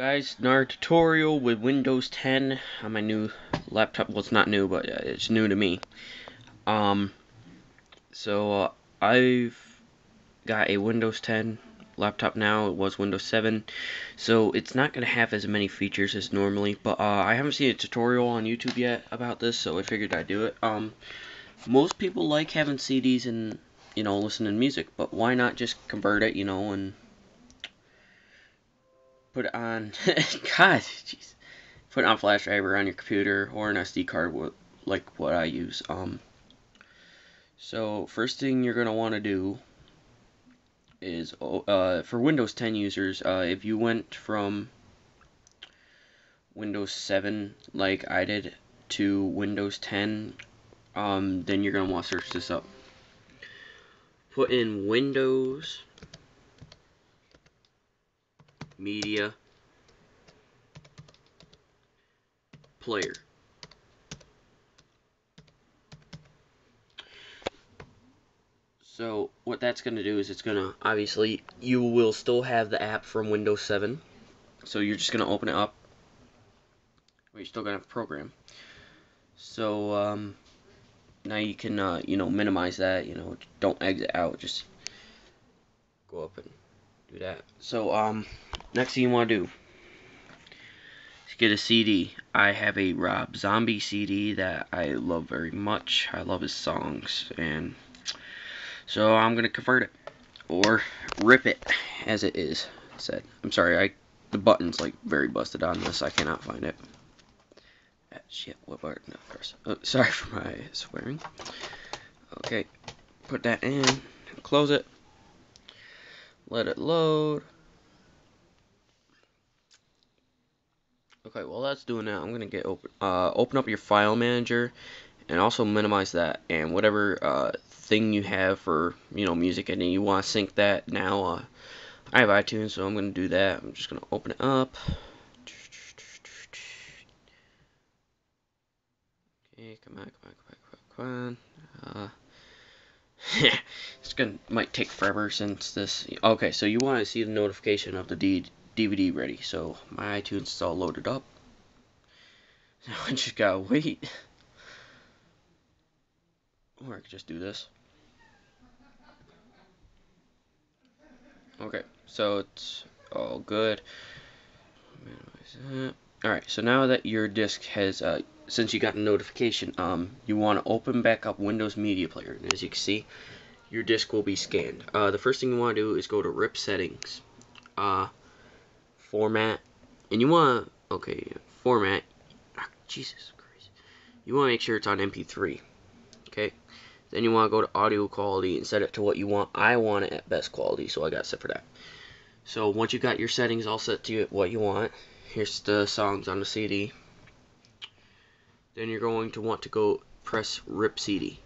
guys? Another tutorial with Windows 10 on my new laptop. Well, it's not new, but uh, it's new to me. Um, so uh, I've got a Windows 10 laptop now. It was Windows 7, so it's not going to have as many features as normally. But uh, I haven't seen a tutorial on YouTube yet about this, so I figured I'd do it. Um, most people like having CDs and you know listening to music, but why not just convert it, you know, and put on, God, jeez, put on flash drive or on your computer or an SD card, like what I use. Um, so first thing you're gonna want to do is uh, for Windows 10 users, uh, if you went from Windows 7 like I did to Windows 10, um, then you're gonna want to search this up. Put in Windows media player. So what that's going to do is it's going to, obviously, you will still have the app from Windows 7. So you're just going to open it up. But you're still going to have program. So um, now you can, uh, you know, minimize that. You know, don't exit out. Just go up and do that. So um, next thing you want to do is get a CD. I have a Rob Zombie CD that I love very much. I love his songs, and so I'm gonna convert it or rip it as it is said. I'm sorry, I the button's like very busted on this. I cannot find it. Ah, shit, what button? No, of course. Oh, sorry for my swearing. Okay, put that in. Close it. Let it load. Okay, while that's doing that, I'm gonna get open uh, open up your file manager and also minimize that and whatever uh, thing you have for you know music and you want to sync that now. Uh, I have iTunes, so I'm gonna do that. I'm just gonna open it up. Okay, come on, come on, come on, come on. Come on. Uh, it's gonna might take forever since this. Okay, so you want to see the notification of the D DVD ready. So my iTunes is all loaded up. Now I just gotta wait. Or I could just do this. Okay, so it's all good. Alright, so now that your disk has, uh, since you got a notification, um, you want to open back up Windows Media Player. And as you can see, your disk will be scanned. Uh, the first thing you want to do is go to RIP Settings. Uh, format, and you want okay, format, oh, Jesus Christ, you want to make sure it's on MP3, okay, then you want to go to audio quality and set it to what you want, I want it at best quality, so I got set for that, so once you've got your settings all set to what you want, here's the songs on the CD, then you're going to want to go press RIP CD,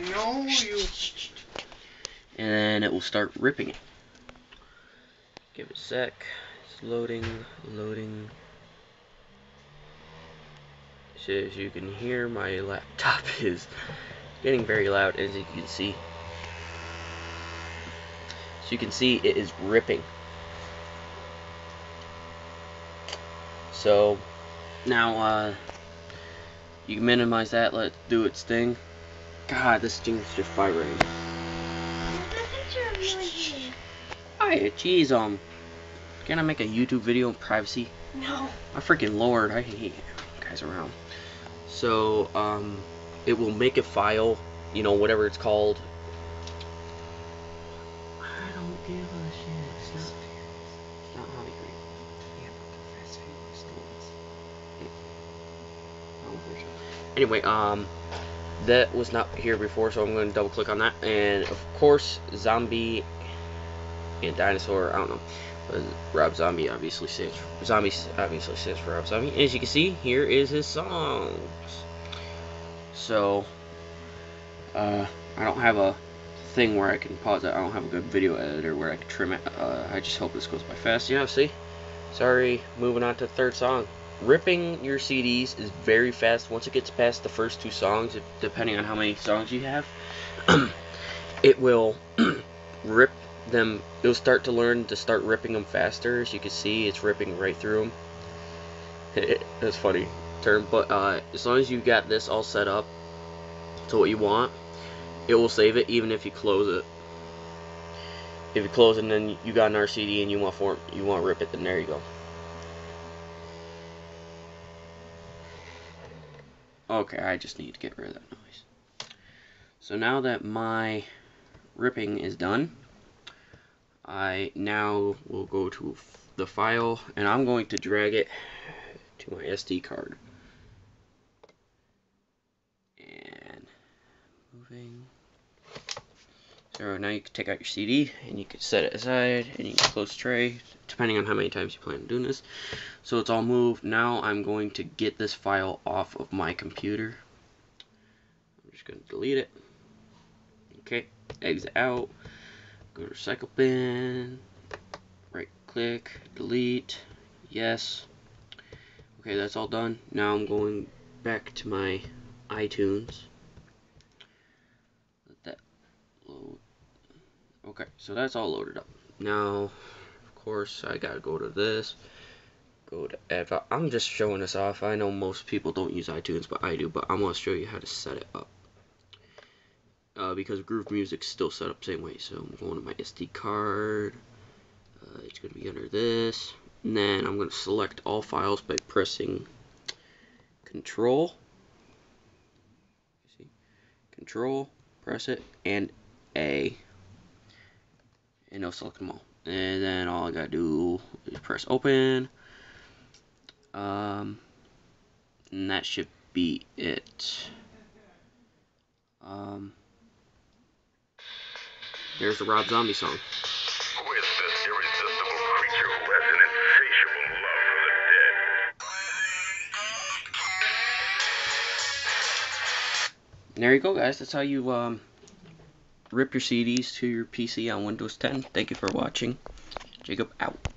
I know you. And then it will start ripping it. Give it a sec. It's loading, loading. So as you can hear, my laptop is getting very loud, as you can see. So you can see it is ripping. So now uh, you can minimize that, let it do its thing. God, this thing's just vibrating. Hi, jeez, um, can I make a YouTube video in privacy? No. My freaking lord, I hate guys around. So, um, it will make a file, you know, whatever it's called. I don't give a shit. It's not, it's not hobby green. Anyway, um, that was not here before, so I'm going to double click on that. And of course, zombie and dinosaur, I don't know. Rob Zombie obviously stands for, Zombie obviously stands for Rob Zombie. As you can see, here is his songs. So, uh, I don't have a thing where I can pause it. I don't have a good video editor where I can trim it. Uh, I just hope this goes by fast. Yeah, see? Sorry, moving on to the third song. Ripping your CDs is very fast. Once it gets past the first two songs, depending on how many songs you have, it will rip them. It'll start to learn to start ripping them faster. As you can see it's ripping right through them that's funny term but uh, as long as you got this all set up to what you want it will save it even if you close it. If you close and then you got an RCD and you want form, you want rip it then there you go okay I just need to get rid of that noise so now that my ripping is done I now will go to the file and I'm going to drag it to my SD card. And moving. So now you can take out your CD and you can set it aside and you can close tray depending on how many times you plan on doing this. So it's all moved. Now I'm going to get this file off of my computer. I'm just going to delete it. Okay, exit out go to recycle bin, right click, delete, yes. Okay, that's all done. Now I'm going back to my iTunes. Let that load. Okay, so that's all loaded up. Now, of course, I gotta go to this. Go to add. I'm just showing this off. I know most people don't use iTunes, but I do. But I'm gonna show you how to set it up uh, because Groove Music's still set up same way. So I'm going to my SD card. Uh, it's to be under this. And then I'm to select all files by pressing Control. You see? Control, press it, and A. And it'll select them all. And then all I gotta do is press open. Um, and that should be it. Um, Here's the Rob Zombie song. there you go, guys. That's how you um, rip your CDs to your PC on Windows 10. Thank you for watching. Jacob out.